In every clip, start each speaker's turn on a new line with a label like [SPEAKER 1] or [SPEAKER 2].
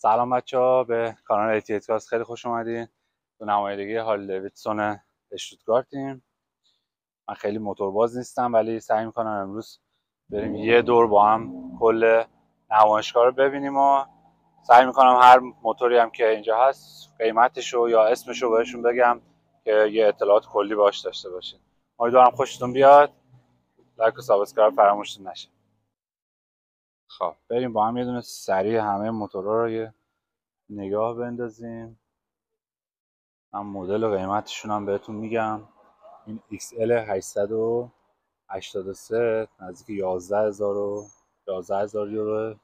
[SPEAKER 1] سلام بچه ها به کانال ایتیت خیلی خوش اومدین. تو نمایندگی Harley Davidson اشتوتگارتیم من خیلی موتورباز نیستم ولی سعی می‌کنم امروز بریم یه دور با هم کل نمایشگاه رو ببینیم و سعی می‌کنم هر موتوری هم که اینجا هست قیمتش رو یا اسمش رو بهتون بگم که یه اطلاعات کلی باش داشته باشین. امیدوارم خوشتون بیاد. like و subscribe فراموش نشه خب بریم با هم یه دونه سریع همه موتورها رو یه نگاه بندازیم. من مدل و قیمتشون هم بهتون میگم. این XL 883 نزدیک 11000 و 11000 یورو.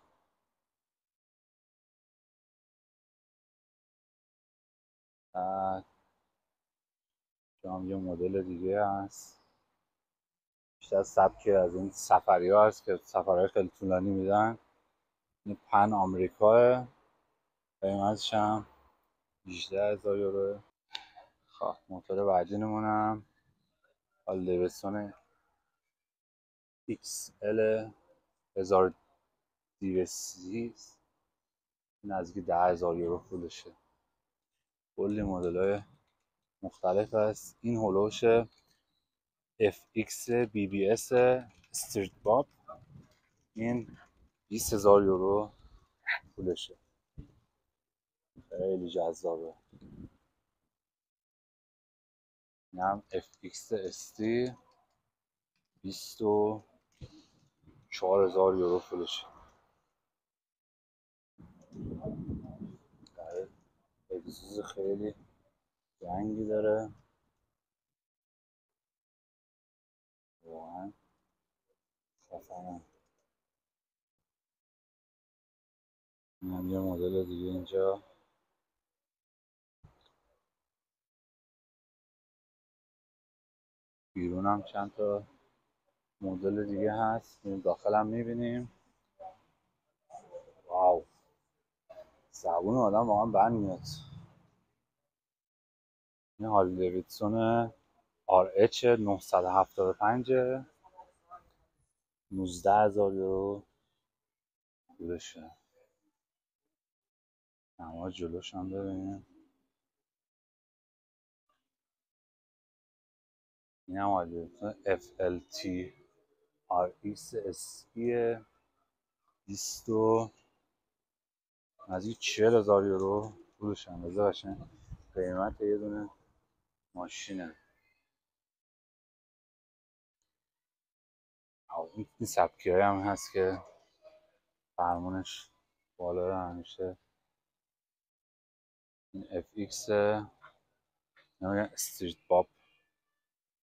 [SPEAKER 1] بعد یه مدل دیگه هست. بیشتر سبک از این سفری ها هست که سفرهای خیلی طولانی میدن. این پن آمریکا قیمتش هم 18 هزار یورو. خب موتور بعدی نمونم حال دیویسون XL 1230 نزدیک 10 هزار یورو پولشه. کلی مدل های مختلف هست. این هلوش FX BBS استریت باب این 20 هزار یورو پولشه. خیلی جذابه. این هم FX ST 24 هزار یورو پولشه. خیلی رنگی داره. واقعا خفنم. این یه مدل دیگه اینجا. بیرون هم چند تا مدل دیگه هست. داخل هم می‌بینیم. واو. زبون آدم واقعا بند میاد. این هالی دیویدسون RH 975 19 هزار یورو پولشه نما جلوش هم ببینیم این هم عالیه FLT RX SE 20 نزدیک 40 هزار یورو پولش اندازه قیمت یه دونه ماشینه. این سبکی هم هست که فرمونش بالا رو همیشه این اف ایکس نمیگن استریت باب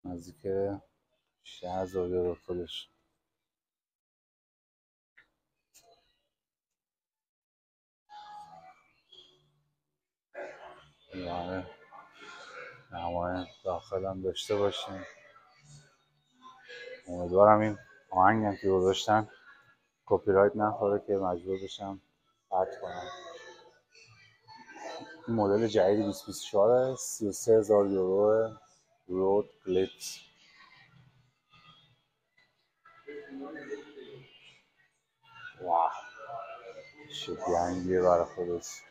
[SPEAKER 1] نزدیک شه هزار یورو خودش. یعنی نمای داخل داشته باشیم. امیدوارم این آهنگ هم که گذاشتن کپی رایت نخوره که مجبور بشم قطع کنم. این مدل جدید 2024 33 هزار یورو رود گلیت واه شکلنگیه برای خودش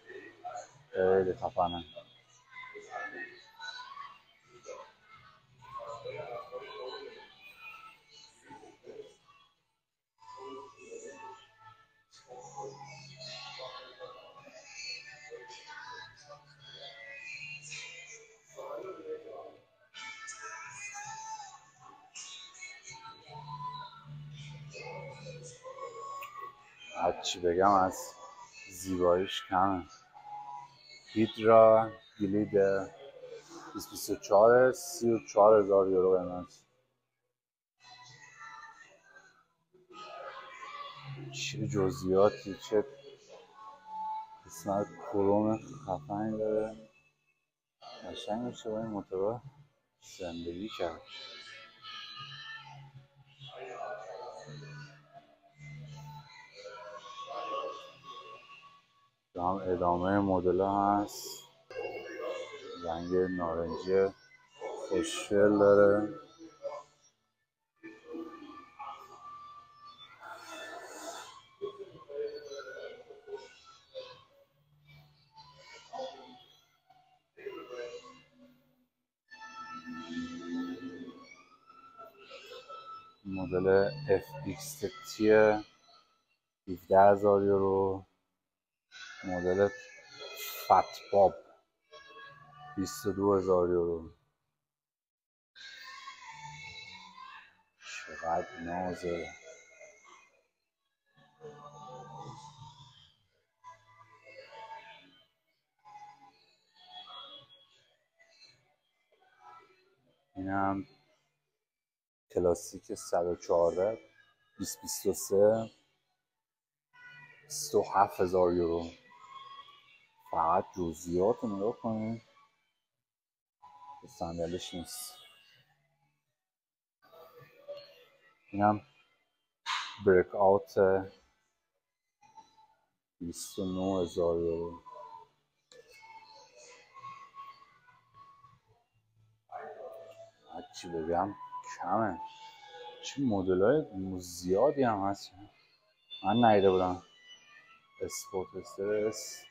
[SPEAKER 1] خیلی خفنه. چی بگم از زیباییش کمه. هیدرا گلید 24 34 هزار یورو قیمت چه جزئیاتی چه قسمت کروم خفنی داره. قشنگ میشه با این موتورا زندگی کرد. هم ادامه مدل هست. رنگ نارنجی خوشگل داره. مدل FXT 17000 یورو. مدل فتباب 22000 یورو. چقدر نازه. اینم کلاسیک 114 2023 27 هزار یورو. فقط جزئیات رو نگاه کنید صندلش نیست. اینم بریک آوت 29 هزار یورو چی بگم کمه. چه مدل های زیادی هم هست. من نیده بودم. اسپورت استرس.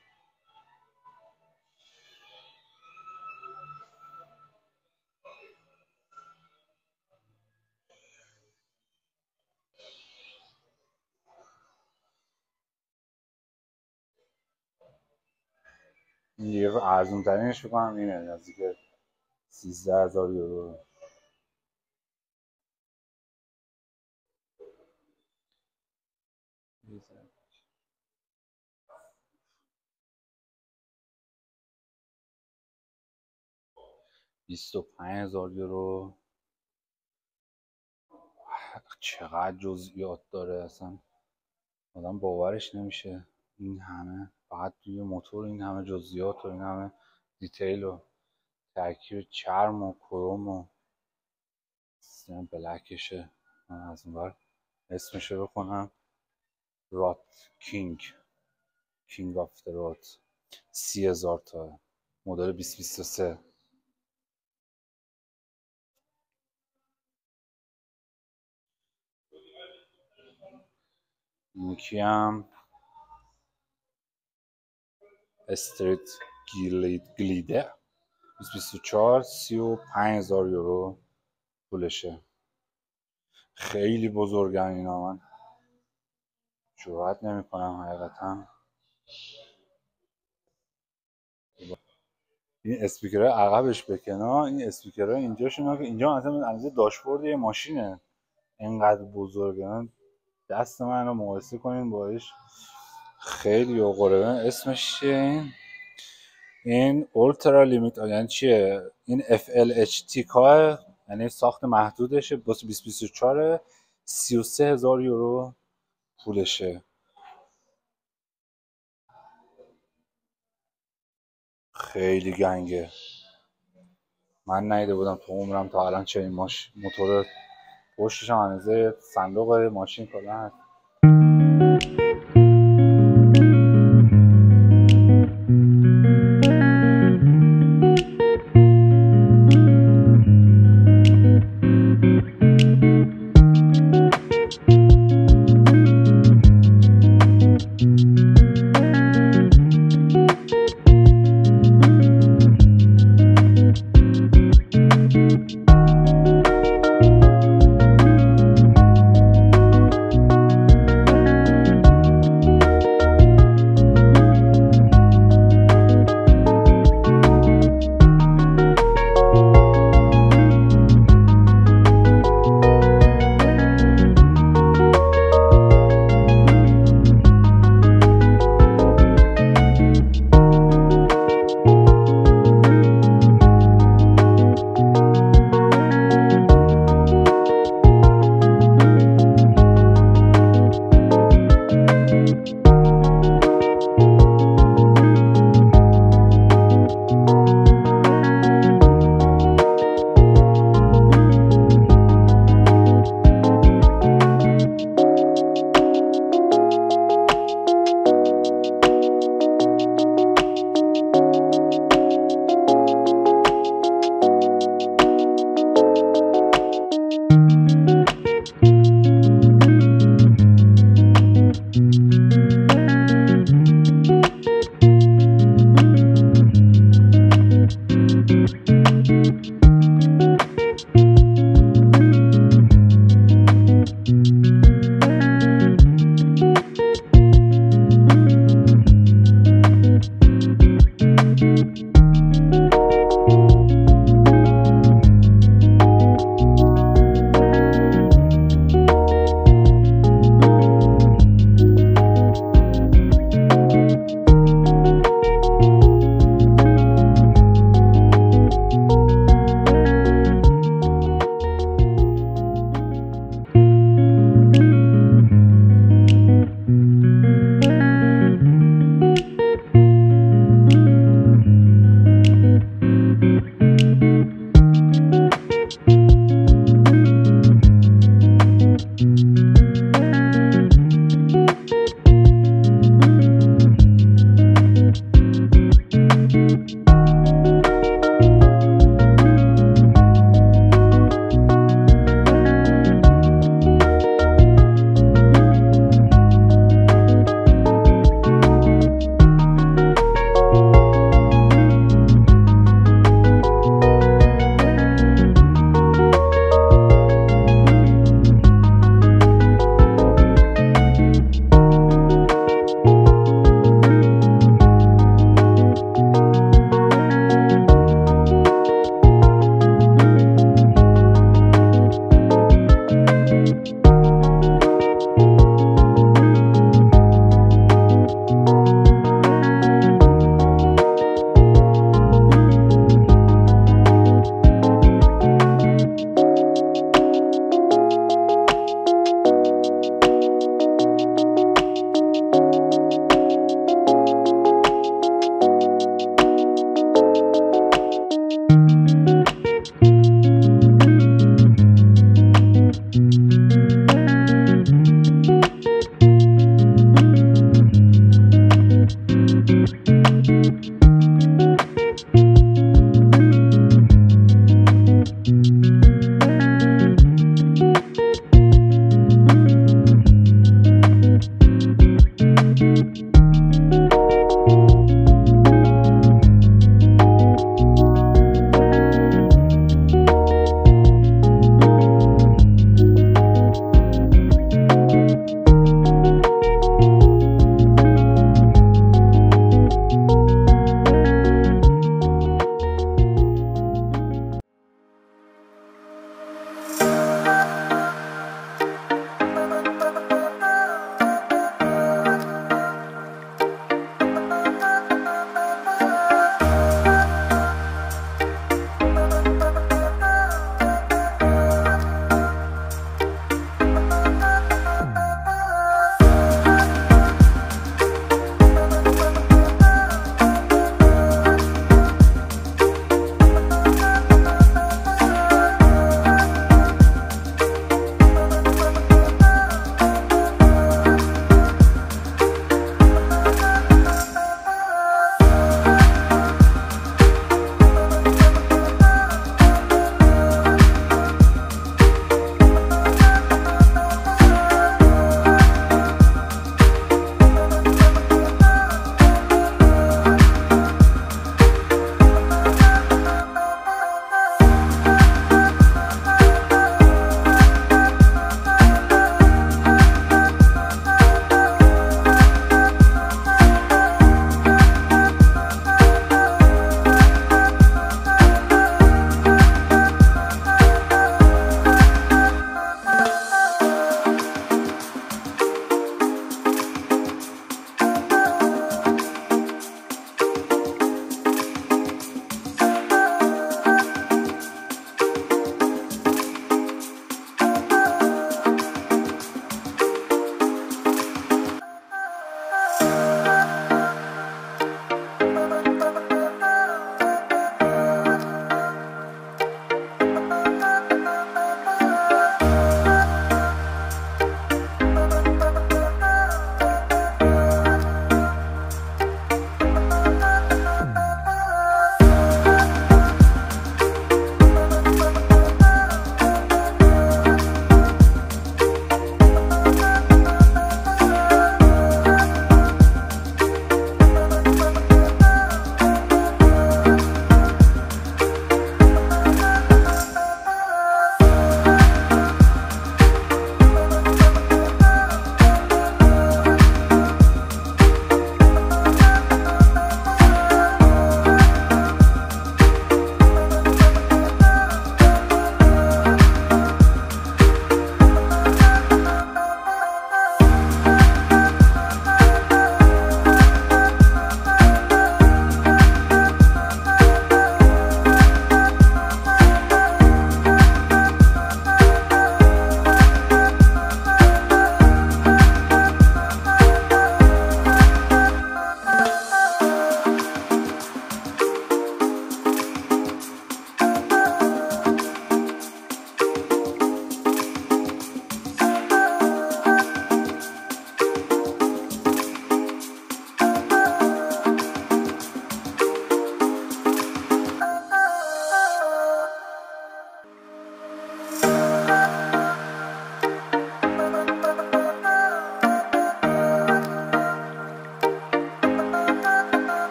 [SPEAKER 1] دیگه ارزون ترینش بکنم اینه نزدیک سیزده هزار یورو. بیست و پنج هزار یورو. چقدر جزئیات داره اصلا؟ آدم باورش نمیشه. این همه. فقط توی موتور این همه جزئیات و این همه دیتیل و ترکیب چرم و کروم و سیستم بلکشه. من از بر اسمشو بخونم. رات کینگ. کینگ آف رات. سی هزار تا مدل 2023 یکی هم استریت گلیده. 2024 35 هزار یورو پولشه. خیلی بزرگن اینا من. جرات نمی کنم حقیقتا. این اسپیکر عقبش بکنا این اسپیکر اینجا شما که اینجا مثلا اندازه داشبورد یه ماشینه. اینقدر بزرگه. دست من رو مقایسه کنین باش خیلی اوقره اسمش چیه؟ این این اولترا لیمیت یعنی چیه؟ این FLHT کا یعنی ساخت محدودشه بس 2024 33 هزار یورو پولشه. خیلی گنگه. من نیده بودم تو عمرم تا الان چنین ماش موتور پشتش هم صندوق ماشین کلا هست.